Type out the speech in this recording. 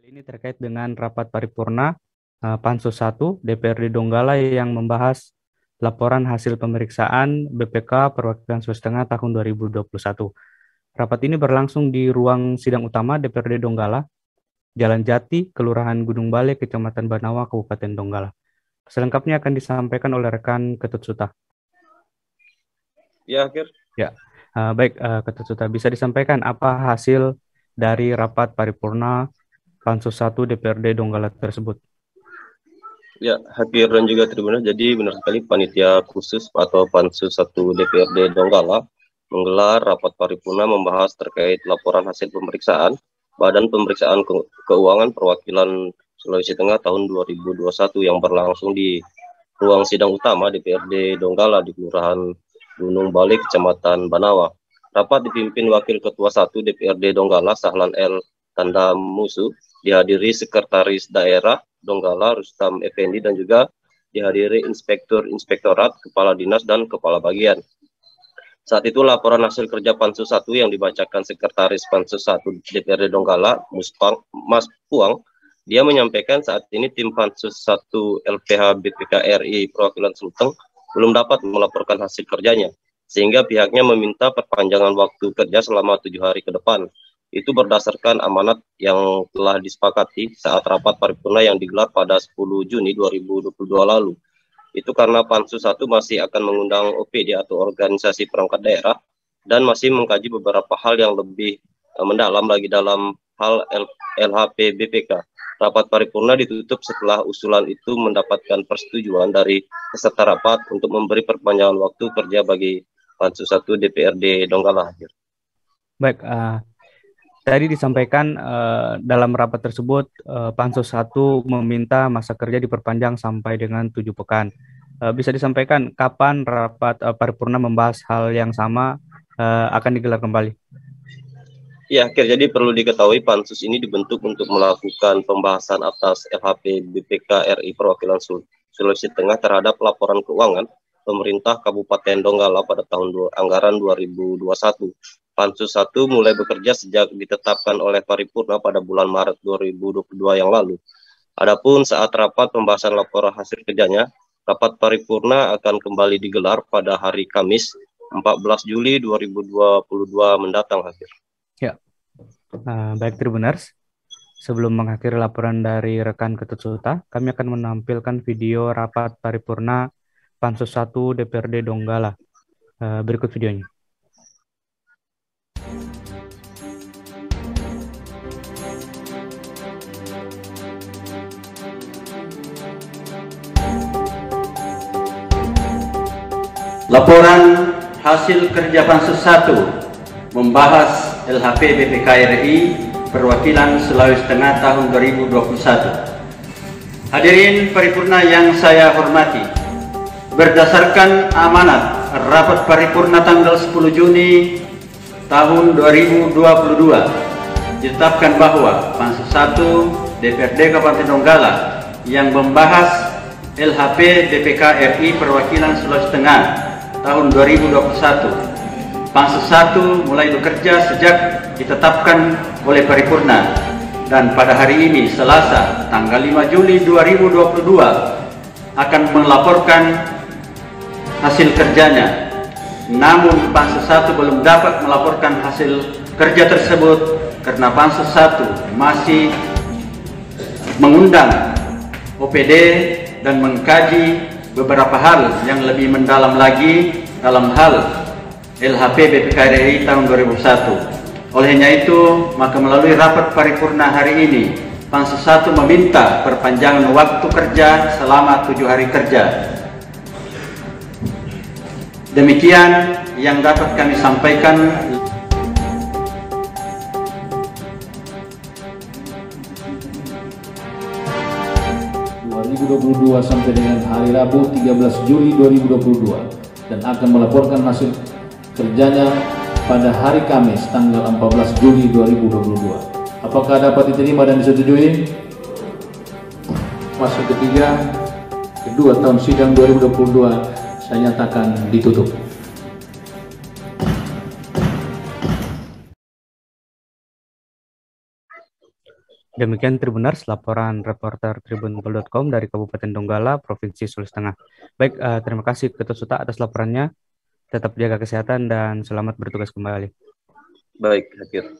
Kali ini terkait dengan rapat paripurna uh, Pansus 1 DPRD Donggala yang membahas laporan hasil pemeriksaan BPK perwakilan Sulawesi Tengah tahun 2021. Rapat ini berlangsung di ruang sidang utama DPRD Donggala, Jalan Jati, Kelurahan Gunung Bale, Kecamatan Banawa, Kabupaten Donggala. Selengkapnya akan disampaikan oleh rekan Ketut Suta. Ya, akhir. Ya, uh, baik uh, Ketut Suta bisa disampaikan apa hasil dari rapat paripurna Pansus 1 DPRD Donggala tersebut. Ya, hadir dan juga tribunal. Jadi benar sekali panitia khusus atau Pansus 1 DPRD Donggala menggelar rapat paripurna membahas terkait laporan hasil pemeriksaan Badan Pemeriksaan Ke Keuangan Perwakilan Sulawesi Tengah tahun 2021 yang berlangsung di ruang sidang utama DPRD Donggala di Kelurahan Gunung Balik, Kecamatan Banawa. Rapat dipimpin Wakil Ketua 1 DPRD Donggala, Sahlan L. Tanda Musuh, dihadiri Sekretaris Daerah Donggala Rustam Effendi dan juga dihadiri Inspektur Inspektorat, Kepala Dinas dan Kepala Bagian. Saat itu laporan hasil kerja Pansus 1 yang dibacakan Sekretaris Pansus 1 DPRD Donggala, Muspang, Mas Puang, dia menyampaikan saat ini tim Pansus 1 LPH BPK RI Perwakilan Sulteng belum dapat melaporkan hasil kerjanya, sehingga pihaknya meminta perpanjangan waktu kerja selama tujuh hari ke depan itu berdasarkan amanat yang telah disepakati saat rapat paripurna yang digelar pada 10 Juni 2022 lalu. Itu karena Pansus 1 masih akan mengundang OPD atau organisasi perangkat daerah dan masih mengkaji beberapa hal yang lebih uh, mendalam lagi dalam hal LHP BPK. Rapat paripurna ditutup setelah usulan itu mendapatkan persetujuan dari peserta rapat untuk memberi perpanjangan waktu kerja bagi Pansus 1 DPRD Donggala. Baik, uh, Tadi disampaikan uh, dalam rapat tersebut uh, Pansus 1 meminta masa kerja diperpanjang sampai dengan tujuh pekan. Uh, bisa disampaikan kapan rapat uh, paripurna membahas hal yang sama uh, akan digelar kembali? Ya, jadi perlu diketahui pansus ini dibentuk untuk melakukan pembahasan atas LHP BPK RI Perwakilan Sulawesi Tengah terhadap laporan keuangan pemerintah Kabupaten Donggala pada tahun anggaran 2021 Pansus 1 mulai bekerja sejak ditetapkan oleh paripurna pada bulan Maret 2022 yang lalu. Adapun saat rapat pembahasan laporan hasil kerjanya, rapat paripurna akan kembali digelar pada hari Kamis 14 Juli 2022 mendatang akhir. Ya, uh, baik Tribuners. Sebelum mengakhiri laporan dari rekan Ketut Sulta, kami akan menampilkan video rapat paripurna Pansus 1 DPRD Donggala. Uh, berikut videonya. Laporan hasil kerja Pansus 1 membahas LHP BPKRI perwakilan Sulawesi Tengah tahun 2021. Hadirin paripurna yang saya hormati, berdasarkan amanat rapat paripurna tanggal 10 Juni tahun 2022 ditetapkan bahwa Pansus 1 DPRD Kabupaten Donggala yang membahas LHP DPK RI perwakilan Sulawesi Tengah tahun 2021. Pansus 1 mulai bekerja sejak ditetapkan oleh paripurna dan pada hari ini Selasa tanggal 5 Juli 2022 akan melaporkan hasil kerjanya. Namun Pansus 1 belum dapat melaporkan hasil kerja tersebut karena Pansus 1 masih mengundang OPD dan mengkaji beberapa hal yang lebih mendalam lagi dalam hal LHP BPKRI tahun 2001. Olehnya itu, maka melalui rapat paripurna hari ini, Pansus 1 meminta perpanjangan waktu kerja selama tujuh hari kerja. Demikian yang dapat kami sampaikan 2022 sampai dengan hari Rabu 13 Juli 2022 dan akan melaporkan hasil kerjanya pada hari Kamis tanggal 14 Juli 2022. Apakah dapat diterima dan disetujui? Fase ketiga, kedua tahun sidang 2022 saya nyatakan ditutup. Demikian Tribuners, laporan reporter tribunpol.com dari Kabupaten Donggala, Provinsi Sulawesi Tengah. Baik, uh, terima kasih Ketua Suta atas laporannya. Tetap jaga kesehatan dan selamat bertugas kembali. Baik, Hakir.